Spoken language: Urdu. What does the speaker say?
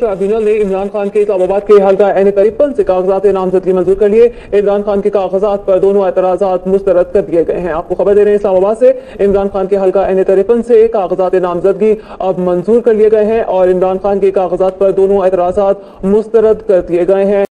ٹرائبیونل نے عمران خان کے اسلام آباد کے حلقہ این تریپن سے کاغذات نامزدگی منظور کر لیے۔ عمران خان کے کاغذات پر دونوں اعتراضات مسترد کر دیے گئے ہیں۔ آپ کو خبر دے رہے ہیں اسلام آباد سے، عمران خان کے حلقہ این تریپن سے کاغذات نامزدگی اب منظور کر لیے گئے ہیں اور عمران خان کے کاغذات پر دونوں اعتراضات مسترد کر دیے گئے ہیں۔